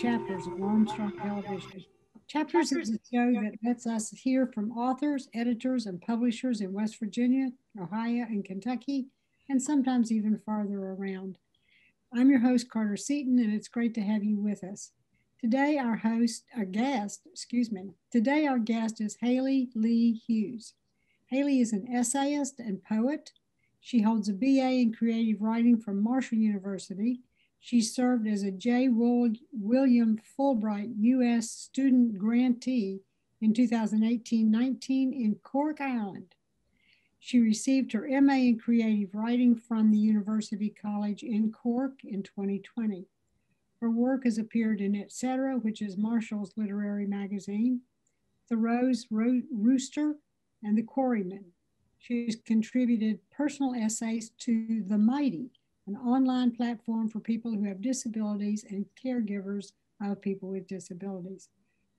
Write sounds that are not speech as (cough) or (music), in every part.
Chapters of Armstrong Television. Chapters is a show that lets us hear from authors, editors, and publishers in West Virginia, Ohio, and Kentucky, and sometimes even farther around. I'm your host, Carter Seaton, and it's great to have you with us. Today, our host, our guest, excuse me, today our guest is Hailey Leigh Hughes. Hailey is an essayist and poet. She holds a BA in creative writing from Marshall University. She served as a J. William Fulbright U.S. student grantee in 2018-19 in Cork, Ireland. She received her MA in creative writing from the University College in Cork in 2020. Her work has appeared in Etc., which is Marshall's literary magazine, Thoreau's Ro- Rooster, and The Quarryman. She's contributed personal essays to The Mighty, an online platform for people who have disabilities and caregivers of people with disabilities.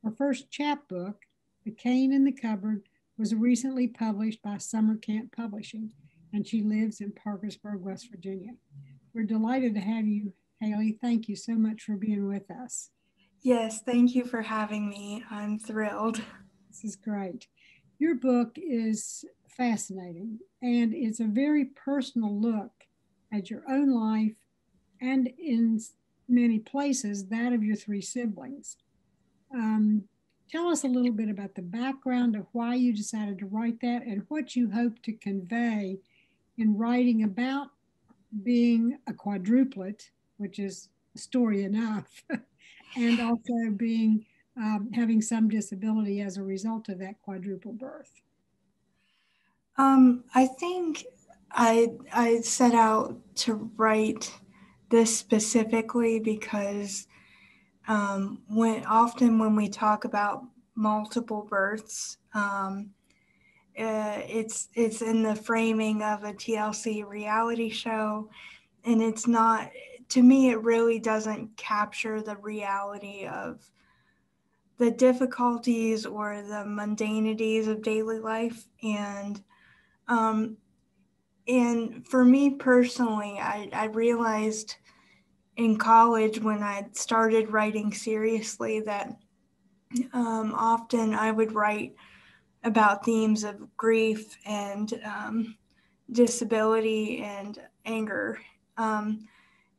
Her first chapbook, The Cane in the Cupboard, was recently published by Summer Camp Publishing, and she lives in Parkersburg, West Virginia. We're delighted to have you Hailey, thank you so much for being with us. Yes, thank you for having me. I'm thrilled. This is great. Your book is fascinating and it's a very personal look at your own life and in many places that of your three siblings. Um, tell us a little bit about the background of why you decided to write that and what you hope to convey in writing about being a quadruplet which is story enough, (laughs) and also being um, having some disability as a result of that quadruple birth? Um, I think I I set out to write this specifically because um, when often when we talk about multiple births, um, uh, it's it's in the framing of a TLC reality show, and it's not to me, it really doesn't capture the reality of the difficulties or the mundanities of daily life. And um, and for me personally, I, I realized in college when I started writing seriously that um, often I would write about themes of grief and um, disability and anger. Um,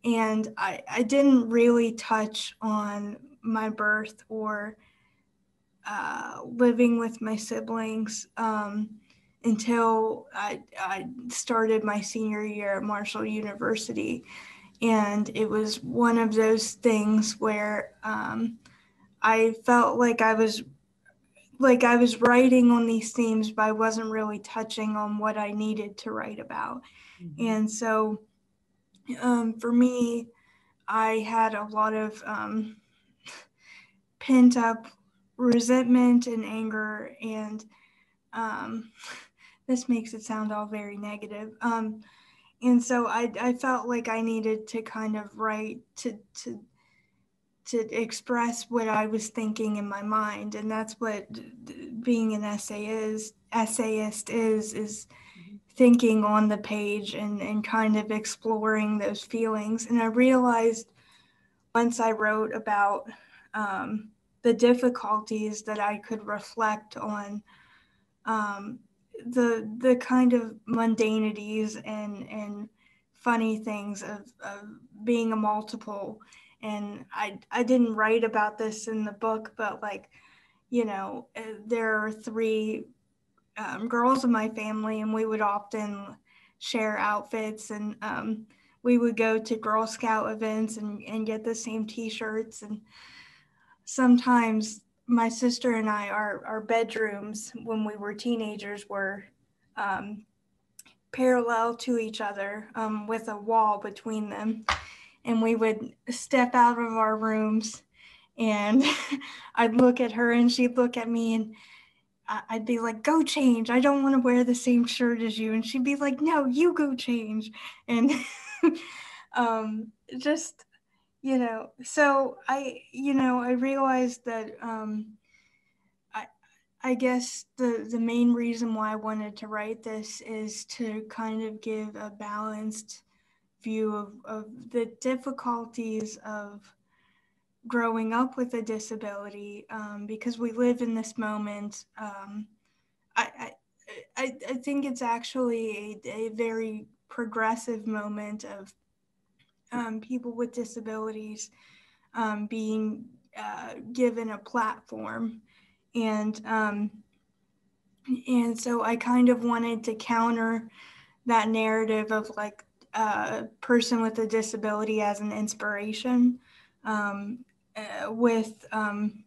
and I, I didn't really touch on my birth or uh, living with my siblings um, until I, I started my senior year at Marshall University. And it was one of those things where um, I felt like I was like I was writing on these themes, but I wasn't really touching on what I needed to write about. Mm-hmm. And so um, for me, I had a lot of um, pent up resentment and anger, and um, this makes it sound all very negative. Um, and so I, I felt like I needed to kind of write to to to express what I was thinking in my mind, and that's what being an essay is essayist is is thinking on the page and, and kind of exploring those feelings. And I realized once I wrote about um, the difficulties that I could reflect on um, the the kind of mundanities and and funny things of, of being a multiple. And I I didn't write about this in the book, but like, you know, uh, there are three um, girls in my family, and we would often share outfits and um, we would go to Girl Scout events and, and get the same t-shirts and sometimes my sister and I our, our bedrooms when we were teenagers were um, parallel to each other um, with a wall between them and we would step out of our rooms and (laughs) I'd look at her and she'd look at me and I'd be like, go change. I don't want to wear the same shirt as you. And she'd be like, no, you go change. And (laughs) um, just, you know, so I, you know, I realized that um, I, I guess the, the main reason why I wanted to write this is to kind of give a balanced view of, of the difficulties of growing up with a disability um, because we live in this moment. Um, I, I, I think it's actually a, a very progressive moment of um, people with disabilities um, being uh, given a platform. And, um, and so I kind of wanted to counter that narrative of like a person with a disability as an inspiration um, uh, with um,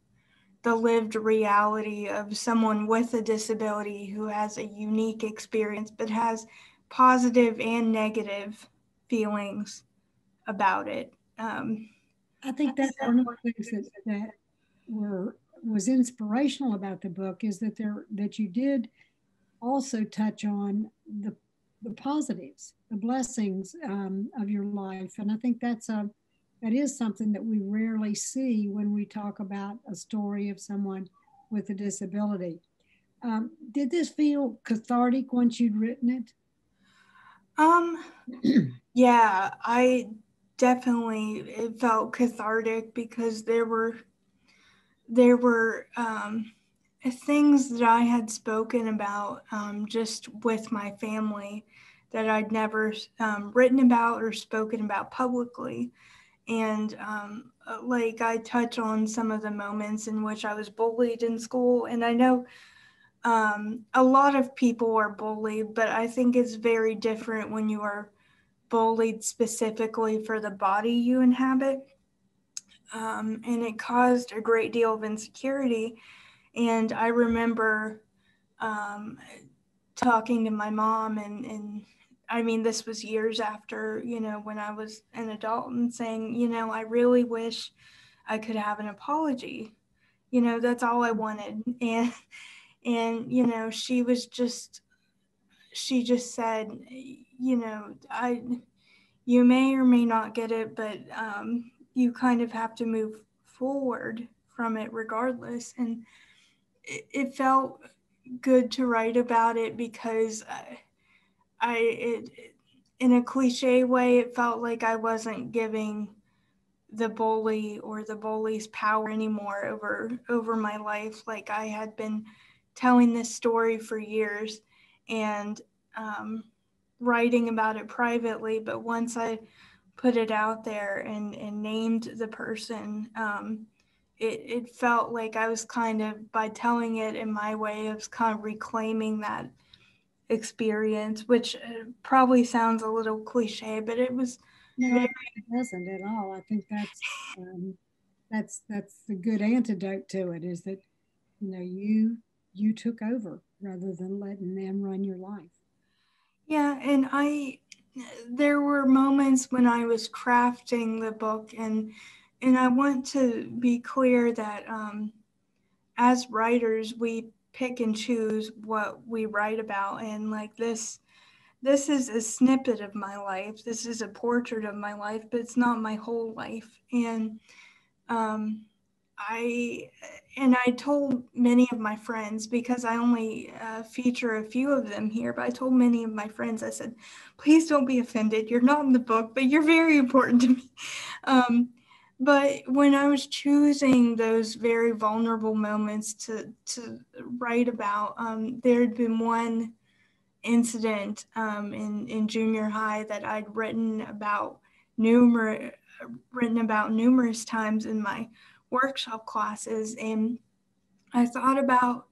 the lived reality of someone with a disability who has a unique experience but has positive and negative feelings about it. Um, I think that's one of the things that, that were was inspirational about the book is that there that you did also touch on the the positives, the blessings um, of your life, and I think that's a that is something that we rarely see when we talk about a story of someone with a disability. Um, did this feel cathartic once you'd written it? Um, (clears throat) yeah, I definitely it felt cathartic because there were there were um, things that I had spoken about um, just with my family that I'd never um, written about or spoken about publicly. And um, like I touch on some of the moments in which I was bullied in school. And I know um, a lot of people are bullied, but I think it's very different when you are bullied specifically for the body you inhabit. Um, and it caused a great deal of insecurity. And I remember um, talking to my mom, and, and I mean, this was years after, you know, when I was an adult, and saying, you know, I really wish I could have an apology. You know, that's all I wanted. (laughs) And, and, you know, she was just, she just said, you know, I, you may or may not get it, but um, you kind of have to move forward from it regardless. And it, it felt good to write about it because I, I it, in a cliche way, it felt like I wasn't giving the bully or the bully's power anymore over over my life. Like I had been telling this story for years, and um, writing about it privately, but once I put it out there and, and named the person, um, it, it felt like I was kind of, by telling it in my way, of kind of reclaiming that experience, which uh, probably sounds a little cliche, but it was. No, very... it doesn't at all. I think that's um, that's that's the good antidote to it is that you know you you took over rather than letting them run your life. Yeah, and I there were moments when I was crafting the book and and I want to be clear that um, as writers we pick and choose what we write about and like this this is a snippet of my life this is a portrait of my life but it's not my whole life and um, I and I told many of my friends because I only uh, feature a few of them here, but I told many of my friends, I said, please don't be offended. You're not in the book, but you're very (laughs) important to me. Um, but when I was choosing those very vulnerable moments to, to write about, um, there had been one incident um, in, in junior high that I'd written about numerous written about numerous times in my workshop classes and I thought about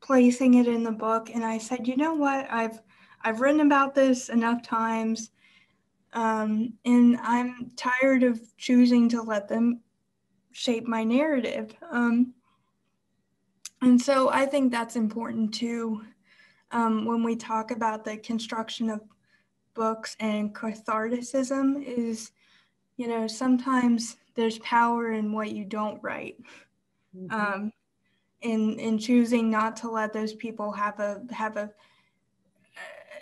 placing it in the book and I said, you know what, I've I've written about this enough times um, and I'm tired of choosing to let them shape my narrative. Um, and so I think that's important too um, when we talk about the construction of books and catharticism is, you know, sometimes there's power in what you don't write. Mm-hmm. Um, in in choosing not to let those people have a have a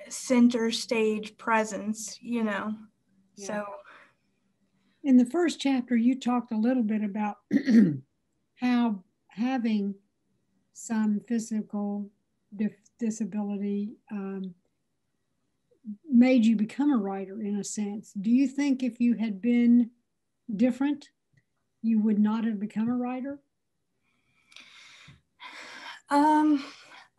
center stage presence, you know. Yeah. So in the first chapter you talked a little bit about (clears throat) how having some physical dif- disability um, made you become a writer in a sense. Do you think if you had been different, you would not have become a writer? Um,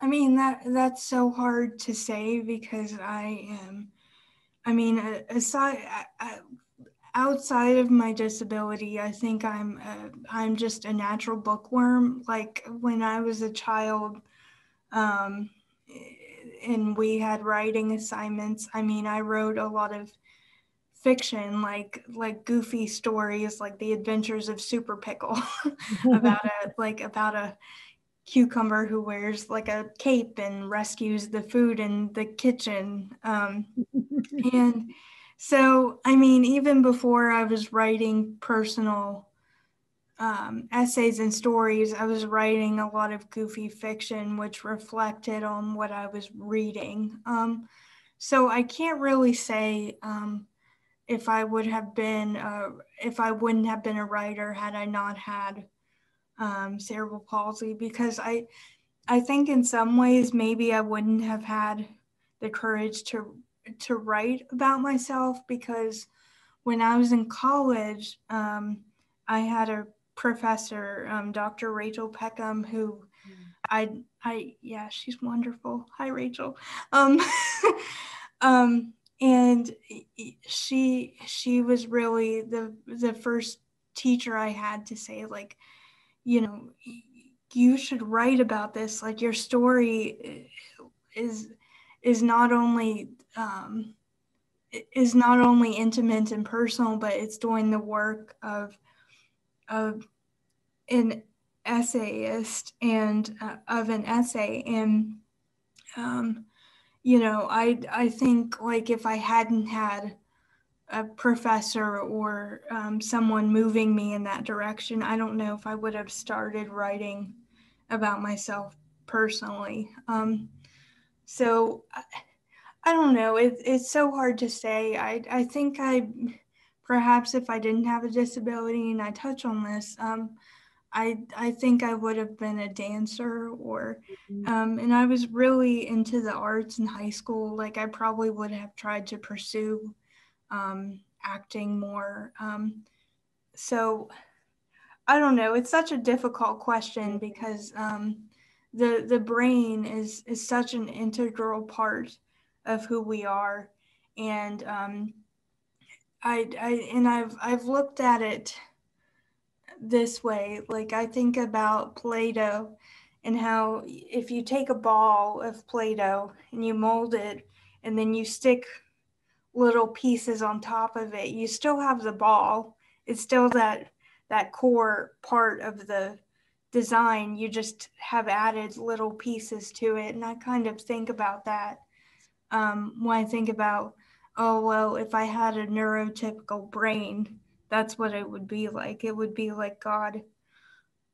I mean that that's so hard to say because I am. I mean, aside outside of my disability, I think I'm uh, I'm just a natural bookworm. Like when I was a child, um, and we had writing assignments. I mean, I wrote a lot of fiction, like like goofy stories, like The Adventures of Super Pickle, (laughs) (laughs) about a like about a cucumber who wears like a cape and rescues the food in the kitchen. Um, and so, I mean, even before I was writing personal um, essays and stories, I was writing a lot of goofy fiction, which reflected on what I was reading. Um, so I can't really say um, if I would have been, uh, if I wouldn't have been a writer had I not had um, cerebral palsy, because I, I think in some ways maybe I wouldn't have had the courage to to write about myself because when I was in college, um, I had a professor, um, Dr. Rachel Peckham, who mm. I, I, yeah, she's wonderful. Hi, Rachel. Um, (laughs) um, and she, she was really the, the first teacher I had to say, like, you know, you should write about this. Like, your story is, is not only um, is not only intimate and personal, but it's doing the work of of an essayist and uh, of an essay. And um, you know, I I think like if I hadn't had a professor or um, someone moving me in that direction, I don't know if I would have started writing about myself personally. Um, so. I, don't know. It, it's so hard to say. I, I think I, perhaps if I didn't have a disability and I touch on this, um, I, I think I would have been a dancer or, mm-hmm. um, and I was really into the arts in high school. Like I probably would have tried to pursue um, acting more. Um, so I don't know. It's such a difficult question because um, the the brain is is such an integral part of who we are and um, I, I and I've I've looked at it this way like I think about Play-Doh and how if you take a ball of Play-Doh and you mold it and then you stick little pieces on top of it you still have the ball. It's still that that core part of the design. You just have added little pieces to it and I kind of think about that um, when I think about, oh, well, if I had a neurotypical brain, that's what it would be like. It would be like God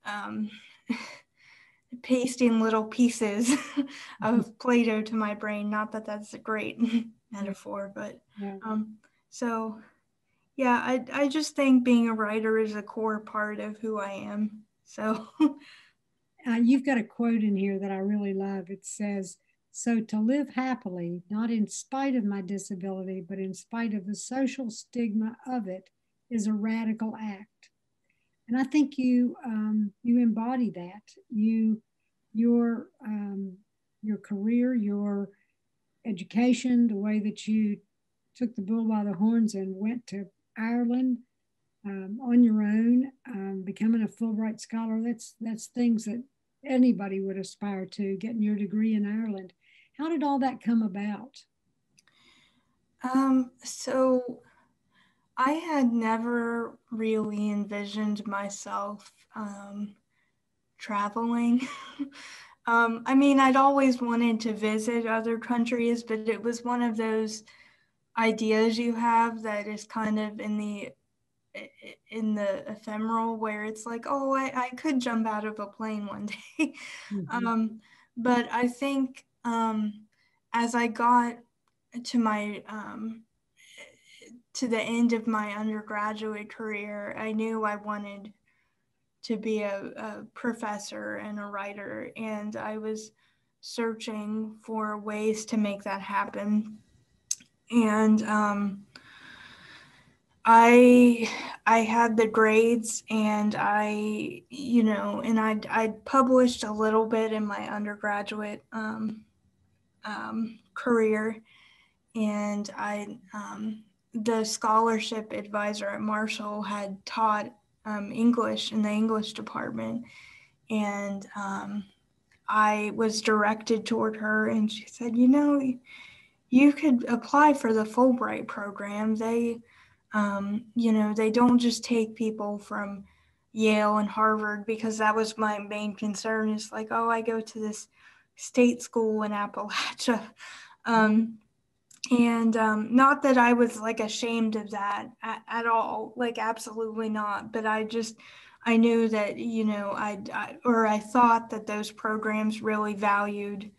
um, (laughs) pasting little pieces (laughs) of Play Doh to my brain. Not that that's a great (laughs) metaphor, but um, so yeah, I, I just think being a writer is a core part of who I am. So uh, you've got a quote in here that I really love. It says, so to live happily, not in spite of my disability, but in spite of the social stigma of it, is a radical act. And I think you um, you embody that. You your um, your career, your education, the way that you took the bull by the horns and went to Ireland um, on your own, um, becoming a Fulbright scholar. That's that's things that anybody would aspire to. Getting your degree in Ireland. How did all that come about? Um, so I had never really envisioned myself um, traveling. (laughs) um, I mean, I'd always wanted to visit other countries, but it was one of those ideas you have that is kind of in the in the ephemeral where it's like oh I, I could jump out of a plane one (laughs) day mm-hmm. um, but i think um, as I got to my um, to the end of my undergraduate career, I knew I wanted to be a, a professor and a writer, and I was searching for ways to make that happen. and um, I I had the grades and I you know and I I published a little bit in my undergraduate um, um, career and I um, the scholarship advisor at Marshall had taught um, English in the English department. And um, I was directed toward her and she said you know you could apply for the Fulbright program. They um, you know, they don't just take people from Yale and Harvard because that was my main concern. It's like, oh, I go to this state school in Appalachia. (laughs) Um, and um, not that I was like ashamed of that at, at, all, like absolutely not. But I just, I knew that, you know, I, I or I thought that those programs really valued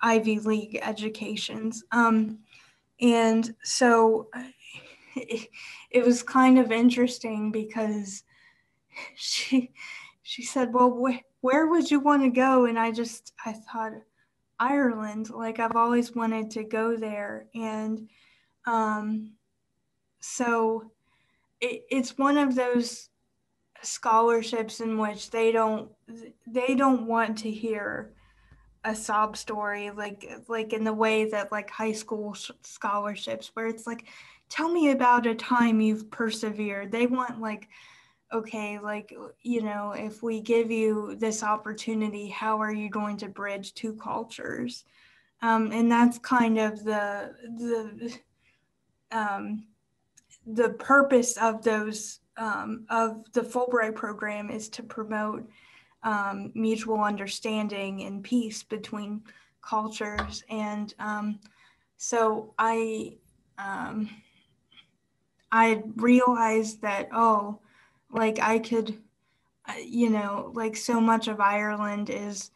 Ivy League educations. Um, and so it, was kind of interesting because she she said, "Well, wh- where would you want to go?" And I just I thought Ireland. Like I've always wanted to go there, and um, so it, it's one of those scholarships in which they don't they don't want to hear a sob story like like in the way that like high school scholarships where it's like tell me about a time you've persevered. They want like, okay, like, you know, if we give you this opportunity, how are you going to bridge two cultures? Um, and that's kind of the, the, um, the purpose of those, um, of the Fulbright program is to promote um, mutual understanding and peace between cultures. And um, so I, um, I realized that, oh, like I could, uh, you know, like so much of Ireland is,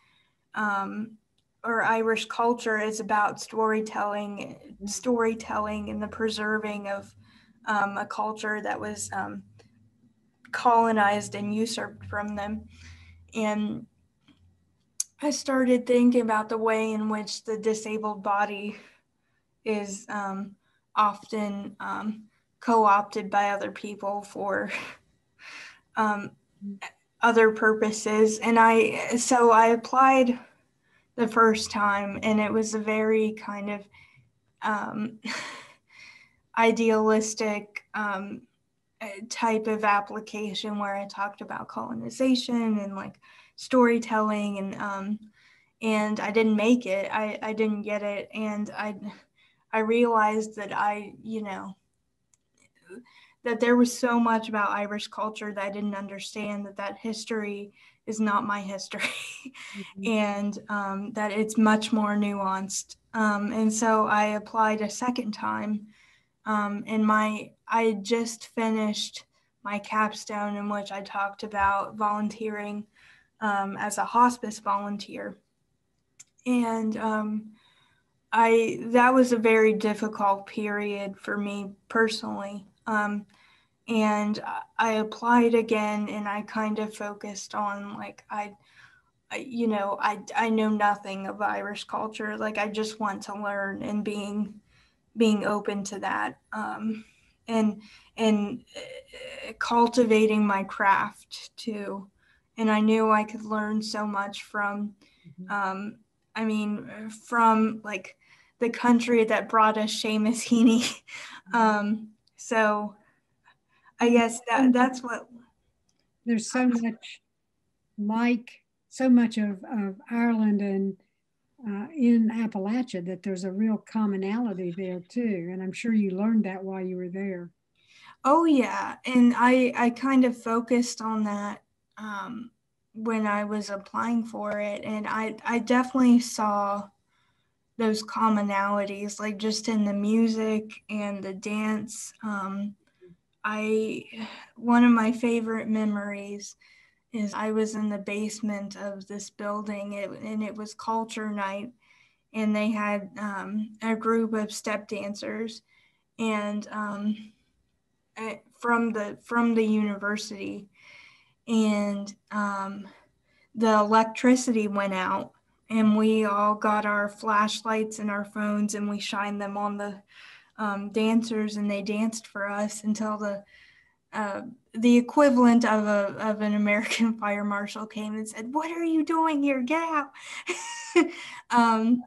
um, or Irish culture is about storytelling, storytelling and the preserving of um, a culture that was um, colonized and usurped from them. And I started thinking about the way in which the disabled body is um, often um, co-opted by other people for um, other purposes. And i so i applied the first time and it was a very kind of um, (laughs) idealistic um, type of application where i talked about colonization and like storytelling and um, and i didn't make it. I i didn't get it. And i i realized that i you know that there was so much about Irish culture that I didn't understand that that history is not my history mm-hmm. (laughs) and um, that it's much more nuanced. Um, and so I applied a second time um, and my I just finished my capstone in which I talked about volunteering um, as a hospice volunteer. And um, I that was a very difficult period for me personally. Um, and I applied again and I kind of focused on like I, I, you know I I know nothing of Irish culture. Like I just want to learn and being being open to that. Um, and and uh, cultivating my craft too. And I knew I could learn so much from mm-hmm. um, I mean from like the country that brought us Seamus Heaney. (laughs) Um, so I guess that that's what there's so much like so much of, of Ireland and uh, in Appalachia that there's a real commonality there too. And I'm sure you learned that while you were there. Oh yeah, and I I kind of focused on that um, when I was applying for it, and I I definitely saw those commonalities, like just in the music and the dance. Um, I one of my favorite memories is I was in the basement of this building, it, and it was culture night, and they had um, a group of step dancers, and um, from the from the university, and um, the electricity went out and we all got our flashlights and our phones and we shined them on the um, dancers and they danced for us until the uh, the equivalent of a of an American (laughs) fire marshal came and said, "What are you doing here? Get out!" (laughs) um,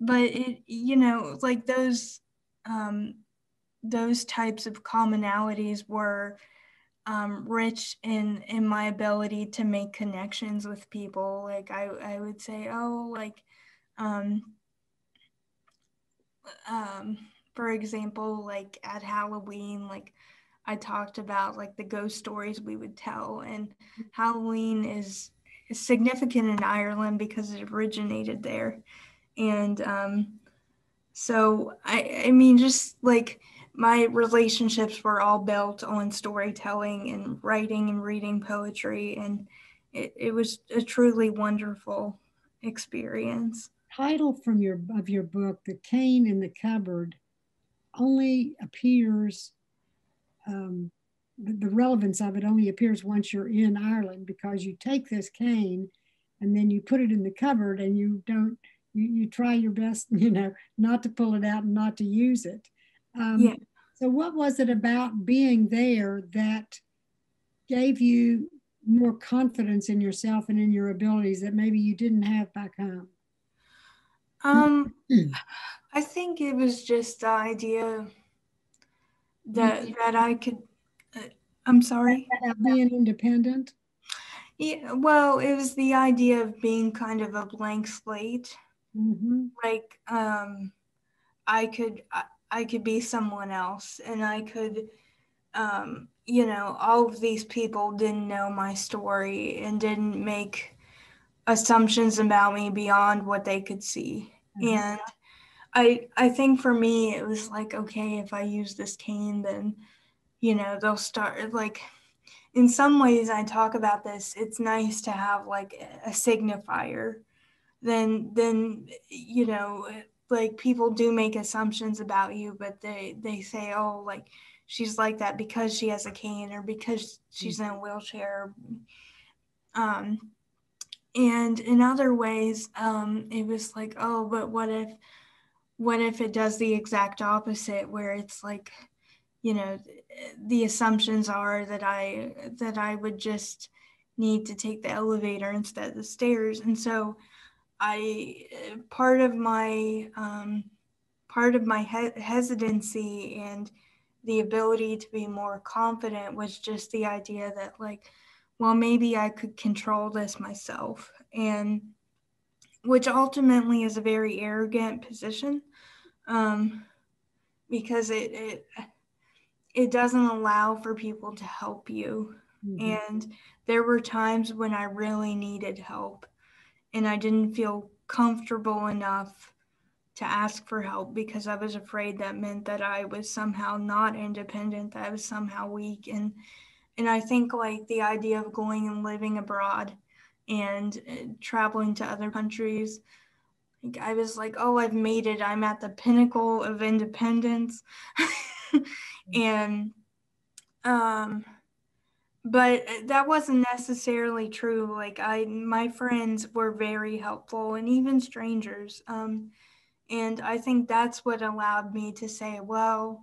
but it, you know, like those um, those types of commonalities were um, rich in in my ability to make connections with people. Like I I would say, oh, like um, um, for example, like at Halloween, like I talked about like the ghost stories we would tell, and Halloween is, is significant in Ireland because it originated there, and um, so I I mean just like my relationships were all built on storytelling and writing and reading poetry and it, it was a truly wonderful experience. Title from your of your book the cane in the cupboard only appears um, the, the relevance of it only appears once you're in ireland because you take this cane and then you put it in the cupboard and you don't you, you try your best (laughs) you know not to pull it out and not to use it um, yeah. So, what was it about being there that gave you more confidence in yourself and in your abilities that maybe you didn't have back home? Um, I think it was just the idea that that I could. Uh, I'm sorry. Being independent. Yeah, well, it was the idea of being kind of a blank slate. Mm-hmm. Like, um, I could. I, I could be someone else and I could, um, you know, all of these people didn't know my story and didn't make assumptions about me beyond what they could see. Mm-hmm. And I I think for me it was like, okay, if I use this cane, then, you know, they'll start like in some ways I talk about this, it's nice to have like a signifier. Then then you know like people do make assumptions about you, but they they say, oh, like she's like that because she has a cane or because she's in a wheelchair. Um, and in other ways, um, it was like, oh, but what if, what if it does the exact opposite, where it's like, you know, the assumptions are that I that I would just need to take the elevator instead of the stairs, and so I part of my um, part of my he- hesitancy and the ability to be more confident was just the idea that like well maybe I could control this myself and which ultimately is a very arrogant position um, because it, it it doesn't allow for people to help you mm-hmm. and there were times when I really needed help and I didn't feel comfortable enough to ask for help because I was afraid that meant that I was somehow not independent, that I was somehow weak. And and I think like the idea of going and living abroad and uh, traveling to other countries, like I was like, oh, I've made it. I'm at the pinnacle of independence. (laughs) and um but that wasn't necessarily true like i my friends were very helpful and even strangers um, and i think that's what allowed me to say well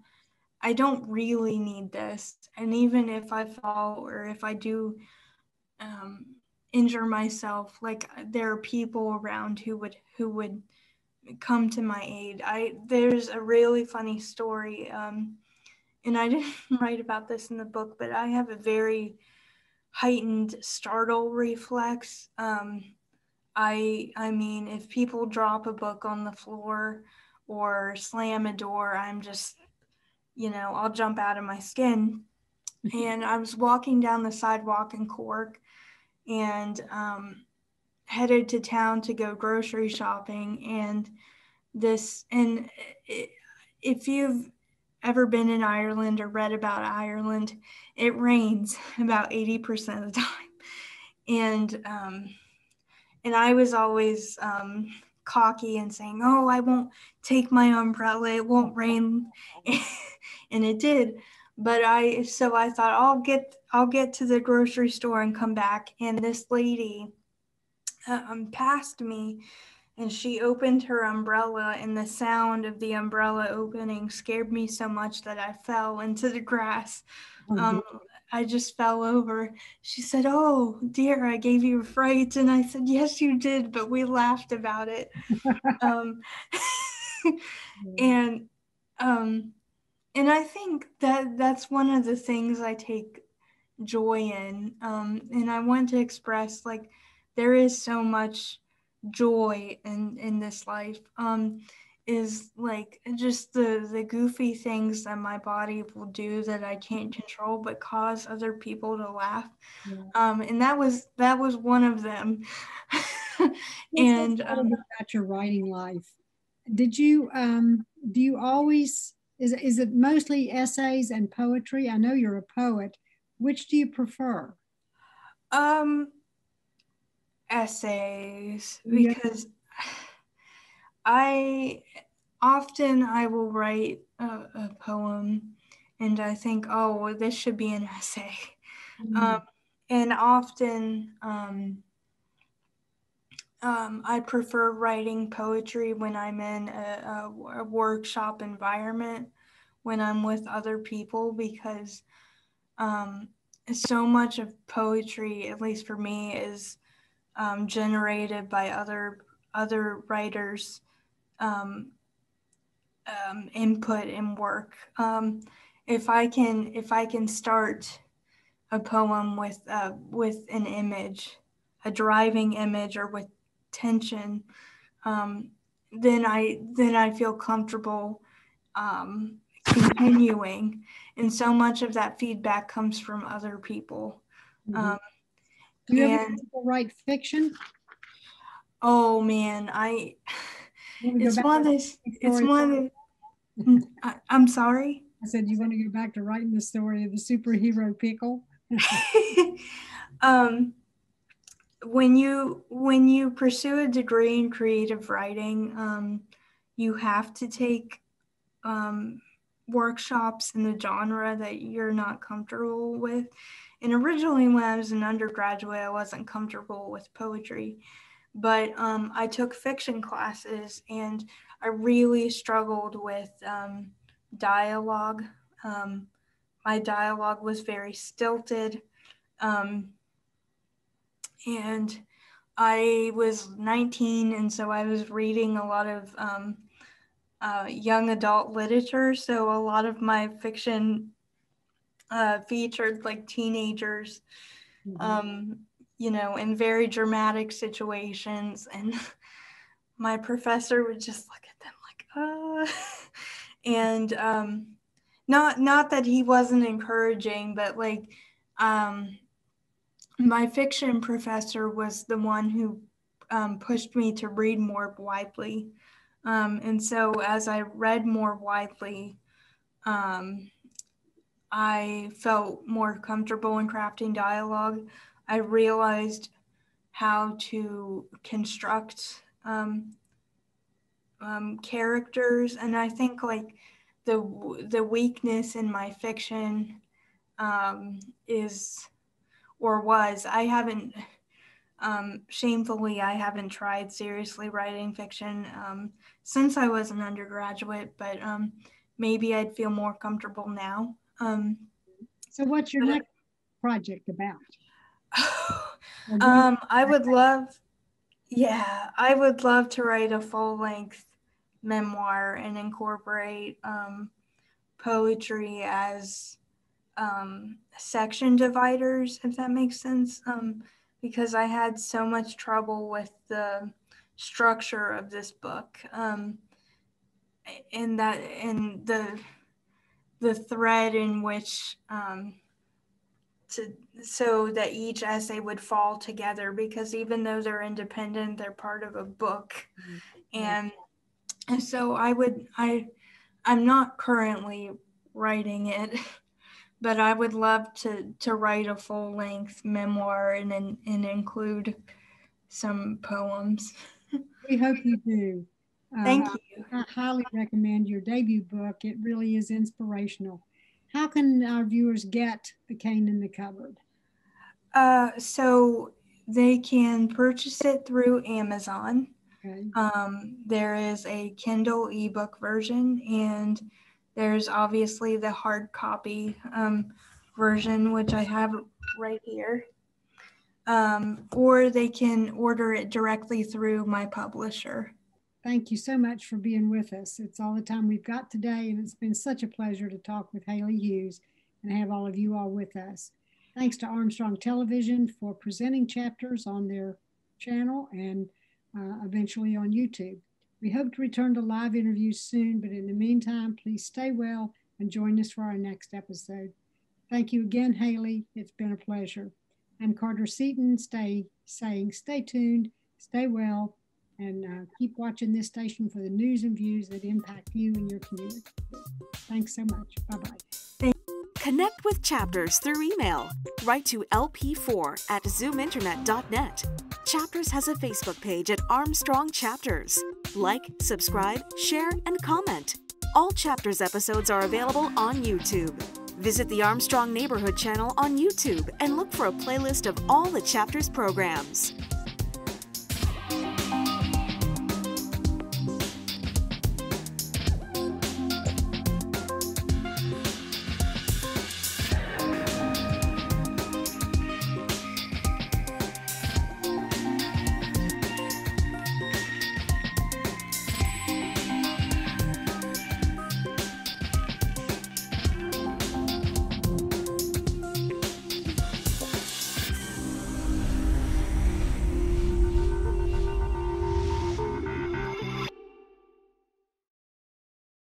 i don't really need this and even if i fall or if i do um, injure myself like there are people around who would who would come to my aid. I there's a really funny story um, and I didn't (laughs) write about this in the book, but I have a very heightened startle reflex. Um, I I mean, if people drop a book on the floor or slam a door, I'm just, you know, I'll jump out of my skin. and I was walking down the sidewalk in Cork and um, headed to town to go grocery shopping. And this, and if you've ever been in Ireland or read about Ireland, it rains (laughs) about 80% of the time. And um, and I was always um, cocky and saying, "Oh, I won't take my umbrella; it won't rain," (laughs) and it did. But I so I thought I'll get I'll get to the grocery store and come back. And this lady um, past me and she opened her umbrella and the sound of the umbrella opening scared me so much that i fell into the grass. Oh, um, i just fell over. She said oh dear i gave you a fright. And i said yes you did but we laughed about it. Um, (laughs) (laughs) and um, and i think that that's one of the things i take joy in. Um, and i want to express like there is so much joy in in this life um is like just the the goofy things that my body will do that I can't control but cause other people to laugh. Yeah. um and that was that was one of them. (laughs) And um, about your writing life. Did you um do you always is is it mostly essays and poetry? I know you're a poet. Which do you prefer? Um essays because yeah. I often I will write a, a, poem and I think, oh, well, this should be an essay. Mm-hmm. Um, and often um, um, I prefer writing poetry when I'm in a, a, a workshop environment, when I'm with other people, because um, so much of poetry, at least for me, is um, generated by other other writers um, um, input and work. Um, if i can if i can start a poem with uh, with an image a driving image or with tension um, then i then i feel comfortable um, continuing. And so much of that feedback comes from other people. Mm-hmm. Do you and, ever write fiction? Oh man, I. It's one of those. It's one. Of, I, I'm sorry. I said you want to go back to writing the story of the superhero pickle. (laughs) um, when you when you pursue a degree in creative writing, um, you have to take um, workshops in the genre that you're not comfortable with and originally, when I was an undergraduate, I wasn't comfortable with poetry, but um, I took fiction classes and I really struggled with um, dialogue. Um, my dialogue was very stilted. Um, and I was 19, and so I was reading a lot of um, uh, young adult literature. So a lot of my fiction uh, featured like teenagers, mm-hmm. um, you know, in very dramatic situations. And (laughs) my professor would just look at them like, uh, (laughs) and um, not not that he wasn't encouraging, but like um, my fiction professor was the one who um, pushed me to read more widely. Um, and so as I read more widely, um, I felt more comfortable in crafting dialogue. I realized how to construct um, um, characters, and I think like the the weakness in my fiction um, is or was I haven't um, shamefully I haven't tried seriously writing fiction um, since I was an undergraduate, but um, maybe I'd feel more comfortable now. Um, so, what's your next project about? (sighs) um, I would love, yeah, I would love to write a full length memoir and incorporate um, poetry as um, section dividers, if that makes sense. Um, because I had so much trouble with the structure of this book. Um, and that, and the, the thread in which um, to so that each essay would fall together because even though they're independent they're part of a book. Mm-hmm. and, and so i would i i'm not currently writing it (laughs) but i would love to to write a full length memoir and and, and include some poems. (laughs) We hope you do Thank uh, you. I highly recommend your debut book. It really is inspirational. How can our viewers get The Cane in the Cupboard? Uh, so they can purchase it through Amazon. Okay. Um, there is a Kindle ebook version, and there's obviously the hard copy um, version, which I have right here. Um, or they can order it directly through my publisher. Thank you so much for being with us. It's all the time we've got today, and it's been such a pleasure to talk with Hailey Hughes and have all of you all with us. Thanks to Armstrong Television for presenting chapters on their channel and uh, eventually on YouTube. We hope to return to live interviews soon, but in the meantime, please stay well and join us for our next episode. Thank you again, Hailey. It's been a pleasure. I'm Carter Seaton, stay saying stay tuned, stay well, and uh, keep watching this station for the news and views that impact you and your community. Thanks so much. Bye bye. Connect with chapters through email. Write to lp4 at zoominternet.net. Chapters has a Facebook page at Armstrong Chapters. Like, subscribe, share, and comment. All Chapters episodes are available on YouTube. Visit the Armstrong Neighborhood channel on YouTube and look for a playlist of all the Chapters programs.